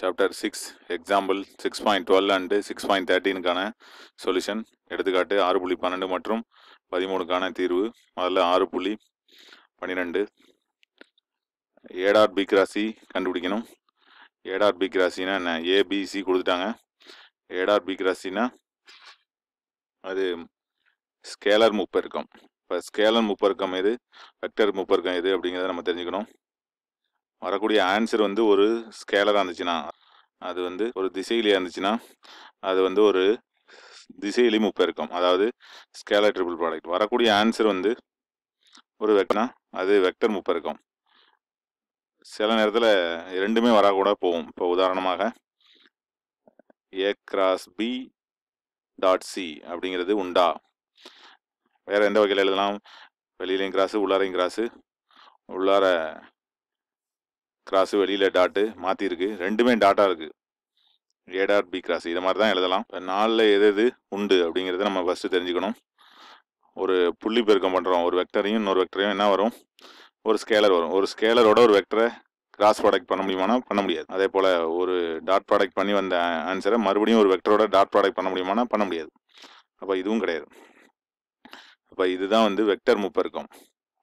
Chapter six example six point twelve and six point தேர்ட்டீனுக்கான solution எடுத்துக்காட்டு ஆறு புள்ளி பன்னெண்டு மற்றும் பதிமூணுக்கான தீர்வு. முதல்ல ஆறு புள்ளி பன்னிரெண்டு. ஏடார் பி கிராசி கண்டுபிடிக்கணும். ஏடார் பி கிராசினா என்ன? ஏபிசி கொடுத்துட்டாங்க. ஏடார் பி கிராசினா அது ஸ்கேலர் முப்பெருக்கம். இப்போ ஸ்கேலர் முப்பெருக்கம் எது? வெக்டர் முப்பெருக்கம் எது அப்படிங்கிறத நம்ம தெரிஞ்சுக்கணும். வரக்கூடிய ஆன்சர் வந்து ஒரு ஸ்கேலராக இருந்துச்சுன்னா அது வந்து ஒரு திசையிலே இருந்துச்சுன்னா அது வந்து ஒரு திசையிலி முப்பெருக்கம் அதாவது ஸ்கேலர் ட்ரிபிள் ப்ராடக்ட் வரக்கூடிய ஆன்சர் வந்து ஒரு வெக்டர்னா அது வெக்டர் முப்பெருக்கம் சில நேரத்தில் ரெண்டுமே வரக்கூட போகும். இப்போ உதாரணமாக A cross B dot C அப்படிங்கிறது உண்டா? வேற எந்த வகையில் எழுதலாம்? வெளியிலையும் கிராஸு உள்ளாரையும் கிராஸு உள்ளார கிராஸு வெளியில் டாட்டு மாற்றிருக்கு ரெண்டுமே டாட்டாக இருக்குது ஏ டாட் பி கிராஸ் இதை மாதிரி தான் எழுதலாம். இப்போ நாலில் எது எது உண்டு அப்படிங்கிறத நம்ம ஃபஸ்ட்டு தெரிஞ்சுக்கணும். ஒரு புள்ளி பெருக்கம் பண்ணுறோம் ஒரு வெக்டரையும் இன்னொரு வெக்டரையும் என்ன வரும்? ஒரு ஸ்கேலர் வரும். ஒரு ஸ்கேலரோட ஒரு வெக்டரை கிராஸ் ப்ராடக்ட் பண்ண முடியுமானா பண்ண முடியாது. அதே போல் ஒரு டாட் ப்ராடக்ட் பண்ணி வந்த ஆன்சரை மறுபடியும் ஒரு வெக்டரோட டாட் ப்ராடக்ட் பண்ண முடியுமானா பண்ண முடியாது. அப்போ இதுவும் கிடையாது. அப்போ இதுதான் வந்து வெக்டர் முப்பெருக்கம்.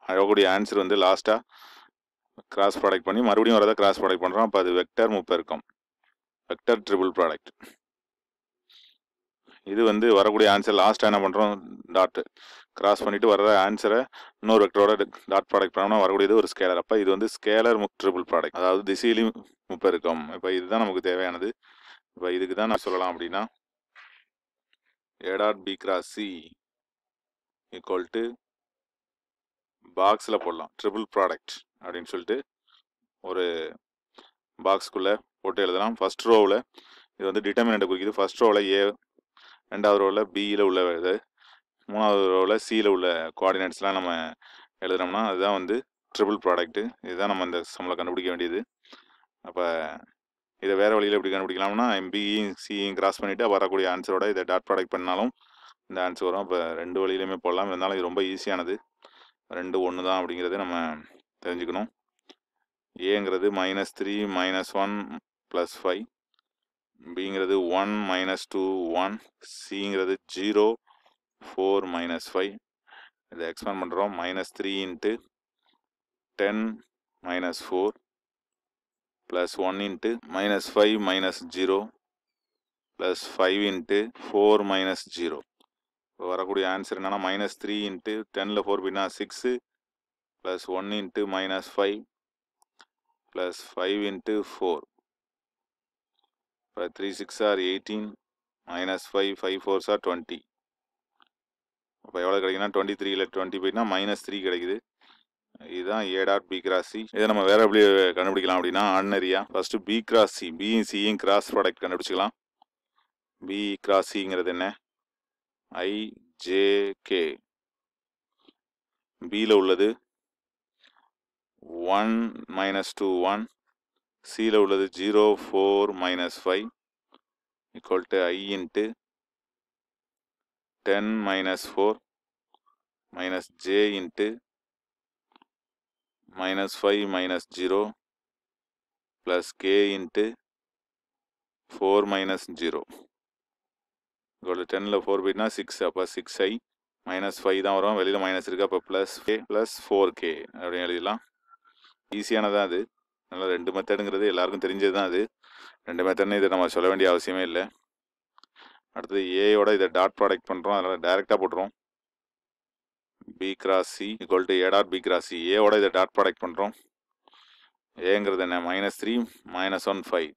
அழகக்கூடிய ஆன்சர் வந்து லாஸ்ட்டாக கிராஸ் ப்ராடக்ட் பண்ணி மறுபடியும் வரதை கிராஸ் ப்ராடக்ட் பண்ணுறோம் அப்போ அது வெக்டர் முப்பெருக்கம். வெக்டர் ட்ரிபிள் ப்ராடக்ட் இது வந்து வரக்கூடிய ஆன்சர் லாஸ்ட்டாக என்ன பண்ணுறோம் டாட் கிராஸ் பண்ணிவிட்டு வர்ற ஆன்சரை இன்னொரு வெக்டரோட டாட் ப்ராடக்ட் பண்ணோம்னா வரக்கூடியது ஒரு ஸ்கேலர் அப்போ இது வந்து ஸ்கேலர் ட்ரிபிள் ப்ராடக்ட் அதாவது திசையிலும் முப்பெருக்கம். இப்போ இதுதான் நமக்கு தேவையானது. இப்போ இதுக்கு தான் நான் சொல்லலாம் அப்படின்னா A dot B cross C equal to பாக்ஸில் போடலாம். ட்ரிபிள் ப்ராடக்ட் அப்படின்னு சொல்லிட்டு ஒரு பாக்ஸ்க்குள்ளே போட்டு எழுதலாம். ஃபர்ஸ்ட் ரோவில் இது வந்து டிட்டர்மினண்ட்டை குறிக்குது. ஃபர்ஸ்ட் ரோவில் ஏ ரெண்டாவது ரோவில் பியில் உள்ள இது. மூணாவது ரோவில் சியில் உள்ள கோஆர்டினேட்ஸ்லாம் நம்ம எழுதுனோம்னா அதுதான் வந்து ட்ரிபிள் ப்ராடக்ட்டு இதுதான் நம்ம இந்த சம்மில் கண்டுபிடிக்க வேண்டியது. அப்போ இதை வேறு வழியில் எப்படி கண்டுபிடிக்கலாம்னா எம்பியும் சியும் கிராஸ் பண்ணிவிட்டு வரக்கூடிய ஆன்சரோட இதை டாட் ப்ராடக்ட் பண்ணாலும் இந்த ஆன்சர் வரும். இப்போ ரெண்டு வழியிலையுமே போடலாம். இருந்தாலும் இது ரொம்ப ஈஸியானது ரெண்டு ஒன்று தான் அப்படிங்கிறது நம்ம தெரிஞ்சுக்கணும். ஏங்கிறது minus three minus one plus five பிங்கிறது ஒன் மைனஸ் டூ ஒன் சிங்கிறது ஜீரோ ஃபோர் மைனஸ் ஃபைவ் இதை எக்ஸ்பேண்ட் பண்ணுறோம் minus three into ten minus four plus one into minus five minus zero plus five into four minus zero இப்போ வரக்கூடிய answer என்னென்னா minus three into டெனில் four பின்னா six plus one into minus five plus five into four இப்போ three six or eighteen minus five five fours are twenty அப்போ எவ்வளோ கிடைக்குன்னா twenty த்ரீல டுவெண்ட்டி போய்னா மைனஸ் த்ரீ கிடைக்குது. இதுதான் A dot B cross C இதை நம்ம வேற எப்படி கண்டுபிடிக்கலாம் அப்படின்னா ஆர்டினரியா ஃபர்ஸ்ட் பி கிராஸ் சி பியும் சியும் கிராஸ் ப்ராடக்ட் கண்டுபிடிச்சிக்கலாம். பி கிராஸ் சிங்கிறது என்ன? ஐ ஜே கே பியில் உள்ளது ஒன் மைனஸ் டூ ஒன் சியில் உள்ளது zero four minus five equal to I into ten minus four minus J into minus five minus zero plus K into four minus zero equal Daniil four போயிட்னா six அப்போ six I minus five தான் வரும். வெளியில் minus இருக்குது அப்போ plus K plus four K அப்படின்னு எழுதிடலாம். ஈஸியானதான் அது. அதனால் ரெண்டு மெத்தடுங்கிறது எல்லாருக்கும் தெரிஞ்சது தான் அது. ரெண்டு மெத்தட்னு இதை நம்ம சொல்ல வேண்டிய அவசியமே இல்லை. அடுத்தது ஏயோட இதை டாட் ப்ராடக்ட் பண்ணுறோம் அதனால் டைரெக்டாக போட்டுரும் B cross C equal to A dot B cross C ஏவோட இதை டாட் ப்ராடக்ட் பண்ணுறோம் ஏங்கிறது என்ன? Minus three minus one five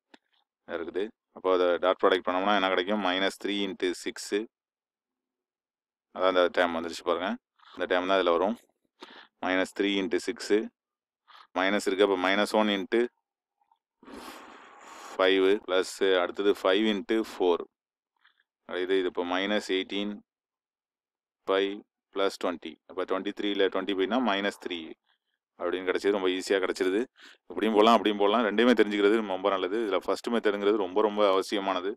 இருக்குது. அப்போ அதை டாட் ப்ராடக்ட் பண்ணோம்னா என்ன கிடைக்கும்? மைனஸ் த்ரீ இன்ட்டு சிக்ஸு அதான் அந்த டைம் வந்துருச்சு பாருங்கள் இந்த டைம் தான் இதில் வரும். Minus three into six minus இருக்குது அப்போ minus one into five plus அடுத்தது ஃபைவ் இன்ட்டு ஃபோர் இது இது இப்போ minus eighteen five plus twenty அப்போ டுவெண்ட்டி த்ரீல டுவெண்ட்டி ஃபைவ்னா மைனஸ் த்ரீ அப்படின்னு கிடச்சிது. ரொம்ப ஈஸியாக கிடச்சிருது. இப்படியும் போகலாம் அப்படியும் போகலாம் ரெண்டுமே தெரிஞ்சுக்கிறது ரொம்ப நல்லது. இதில் ஃபஸ்ட்டு மெத்தடுங்கிறது ரொம்ப ரொம்ப அவசியமானது.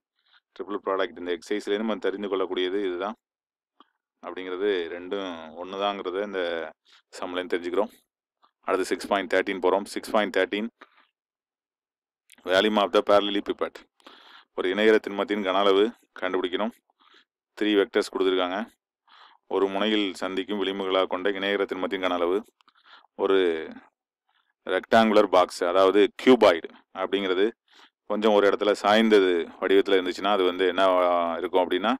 ட்ரிபிள் ப்ராடக்ட் இந்த எக்ஸசைஸ்லேருந்து நம்ம தெரிந்து கொள்ளக்கூடியது இதுதான். அப்படிங்கிறது ரெண்டும் ஒன்று தாங்கிறத இந்த சம்லேருந்து தெரிஞ்சுக்கிறோம். அடுத்து சிக்ஸ் பாயிண்ட் தேர்ட்டின் போகிறோம் six point thirteen volume of the parallelepiped. ஒரு இணையர திண்மத்தின் கன அளவு கண்டுபிடிக்கணும். த்ரீ வெக்டர்ஸ் கொடுத்துருக்காங்க. ஒரு முனையில் சந்திக்கும் விளிம்புகளாக கொண்ட இணையர திண்மத்தின் கன அளவு. ஒரு ரெக்டாங்குலர் பாக்ஸ் அதாவது கியூபாய்டு அப்படிங்கிறது கொஞ்சம் ஒரு இடத்துல சாய்ந்தது வடிவத்தில் இருந்துச்சுன்னா அது வந்து என்ன இருக்கும் அப்படின்னா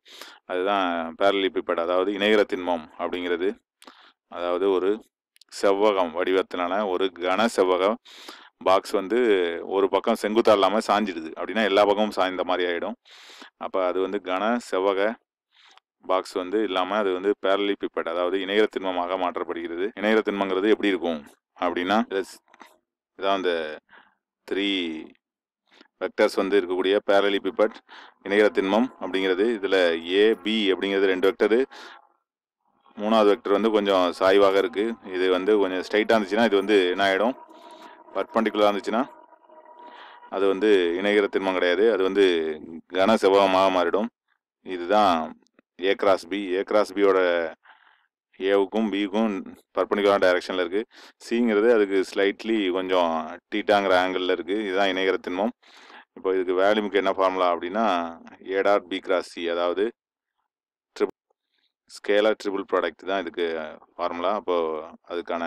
அதுதான் parallelepiped அதாவது இணையர திண்மம் அப்படிங்கிறது. அதாவது ஒரு செவ்வகம் வடிவத்திலான ஒரு கன செவ்வகம் பாக்ஸ் வந்து ஒரு பக்கம் செங்குத்தா இல்லாமல் சாஞ்சிடுது. அப்படின்னா எல்லா பக்கமும் சாய்ந்த மாதிரி ஆகிடும் அப்போ அது வந்து கன செவ்வக பாக்ஸ் வந்து இல்லாமல் அது வந்து parallelepiped அதாவது இணையர திண்மமாக மாற்றப்படுகிறது. இணையர திண்மங்கிறது எப்படி இருக்கும்? அப்படின்னா இதான் அந்த த்ரீ வெக்டர்ஸ் வந்து இருக்கக்கூடிய parallelepiped இணையர திண்மம் அப்படிங்கிறது. இதில் ஏ பி அப்படிங்கிறது ரெண்டு வெக்டரு மூணாவது வெக்டர் வந்து கொஞ்சம் சாய்வாக இருக்குது இது வந்து கொஞ்சம் ஸ்ட்ரைட்டாக இருந்துச்சுன்னா இது வந்து என்ன ஆகிடும் பர்பண்டிகுலராக இருந்துச்சுன்னா அது வந்து இணைகிற திண்மம் கிடையாது. அது வந்து கன செவ்வகமாக மாறிடும். இதுதான் A cross B A cross பியோட ஏவுக்கும் பிக்கும் பர்பண்டிகுலர் டைரக்ஷனில் இருக்குது சிங்கிறது அதுக்கு ஸ்லைட்லி கொஞ்சம் டீட்டாங்கிற ஆங்கிளில் இருக்குது இதுதான் இணைகிற திண்மம். இப்போ இதுக்கு வேல்யூமுக்கு என்ன ஃபார்முலா அப்படின்னா A dot B cross C அதாவது ஸ்கேலர் ட்ரிபிள் ப்ராடக்ட் தான் இதுக்கு ஃபார்முலா அப்போது அதுக்கான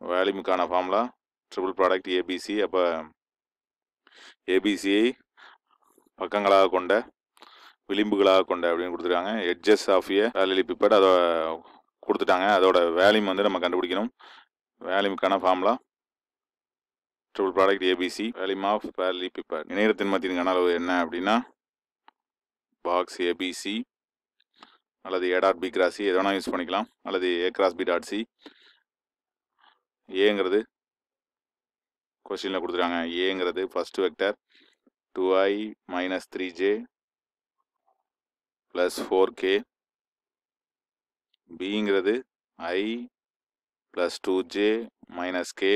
வேல்யூமுக்கான ஃபார்முலா ட்ரிபிள் ப்ராடக்ட் ஏபிசி அப்போ ஏபிசியை பக்கங்களாக கொண்ட விளிம்புகளாக கொண்ட அப்படின்னு கொடுத்துருக்காங்க. எட்ஜஸ் ஆஃப் ஏ parallelepiped அதை கொடுத்துட்டாங்க. அதோட வேல்யூம் வந்து நம்ம கண்டுபிடிக்கணும். வேல்யூமுக்கான formula triple product ABC volume of parallelepiped இணையத்தின் மத்தியின் கன அளவு என்ன அப்படின்னா பாக்ஸ் ஏபிசி அல்லது A dot B cross C எது யூஸ் பண்ணிக்கலாம். அல்லது A cross B dot C ஏங்கிறது கொஸ்டினில் கொடுத்துருக்காங்க. ஏங்கிறது first vector two I minus three J plus four K பிங்கிறது I plus two J minus K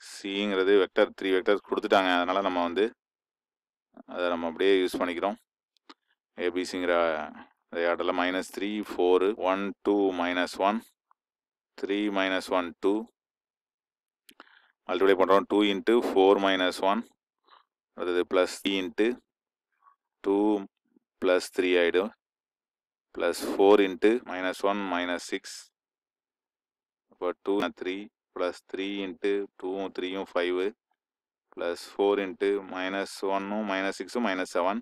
சிங்கிறது vector three vector கொடுத்துட்டாங்க. அதனால் நம்ம வந்து அதை நம்ம அப்படியே யூஸ் பண்ணிக்கிறோம். ஏபிசிங்கிற ஆர்டரில் minus three four one two minus one three minus one two multiply பண்ணுறோம் two into four minus one அடுத்தது plus three into two plus three ஆகிடும் plus four into minus one minus six இப்போ two three plus three into டூவும் த்ரீயும் five plus four into minus ஒன்னும் minus சிக்ஸும் minus seven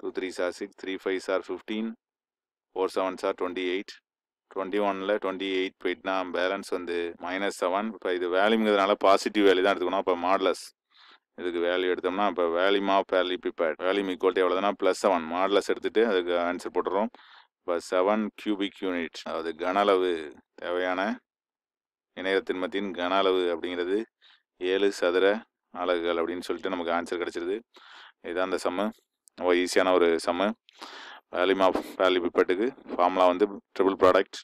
two three sir six three five sir fifteen four seven sir twenty eight twenty ஒனில் twenty eight போயிட்டுனா balance வந்து minus seven இப்போ இது வேல்யூங்கிறதுனால positive value தான் எடுத்துக்கணும். இப்போ மாடலஸ் இதுக்கு வேல்யூ எடுத்தோம்னா இப்போ volume of parallelepiped volume equal எவ்வளோதுனா plus seven modulus எடுத்துகிட்டு அதுக்கு ஆன்சர் போட்டுறோம். இப்போ செவன் கியூபிக் யூனிட் அதாவது கன அளவு தேவையான இணைய திண்மத்தின் கன அளவு அப்படிங்கிறது ஏழு சதுர அலகுகள் அப்படின்னு சொல்லிட்டு நமக்கு ஆன்சர் கிடச்சிருது. இதுதான் அந்த சம்மு ரொம்ப ஈஸியான ஒரு சம்மு வேல்யூம் ஆஃப் parallelepipedக்கு ஃபார்முலா வந்து ட்ரிபிள் ப்ராடக்ட்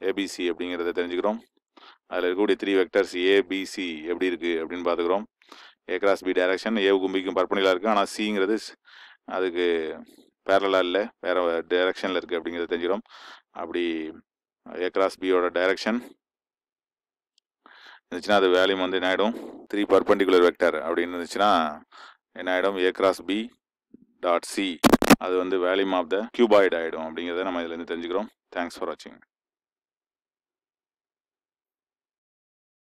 ஏபிசி அப்படிங்கிறத தெரிஞ்சுக்கிறோம். அதில் இருக்கக்கூடிய த்ரீ வெக்டர்ஸ் ஏபிசி எப்படி இருக்குது அப்படின்னு பார்த்துக்கிறோம். ஏ கிராஸ் பி டைரக்ஷன் ஏவுக்கும் பிக்கும் பர்பனிலாக இருக்குது ஆனால் சிங்கிறது அதுக்கு பேரலாக இல்லை வேறு டைரக்ஷனில் இருக்குது அப்படிங்கிறத தெரிஞ்சுக்கிறோம். அப்படி ஏ கிராஸ் பியோட டைரக்ஷன் இருந்துச்சுன்னா அது வேல்யூம் வந்து என்ன ஆகிடும் த்ரீ பர்பண்டிகுலர் வெக்டர் அப்படின்னு இருந்துச்சுன்னா என்ன ஆகிடும் A cross B dot C அது வந்து வேல்யூம் ஆஃப் த கியூபாய்டு ஆகிடும் அப்படிங்கிறத நம்ம இதுலேருந்து தெரிஞ்சுக்கிறோம். தேங்க்ஸ் ஃபார் வாட்சிங்